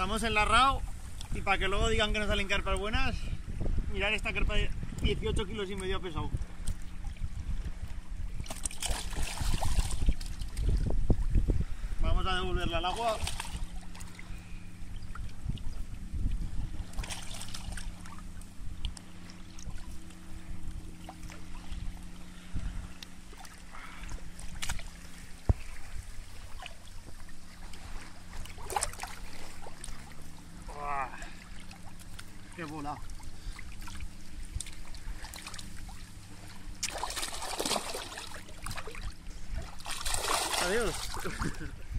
Estamos en la RAO y para que luego digan que no salen carpas buenas, mirar esta carpa de 18 kilos y medio pesado. Vamos a devolverla al agua. ¡Qué bola! Adiós.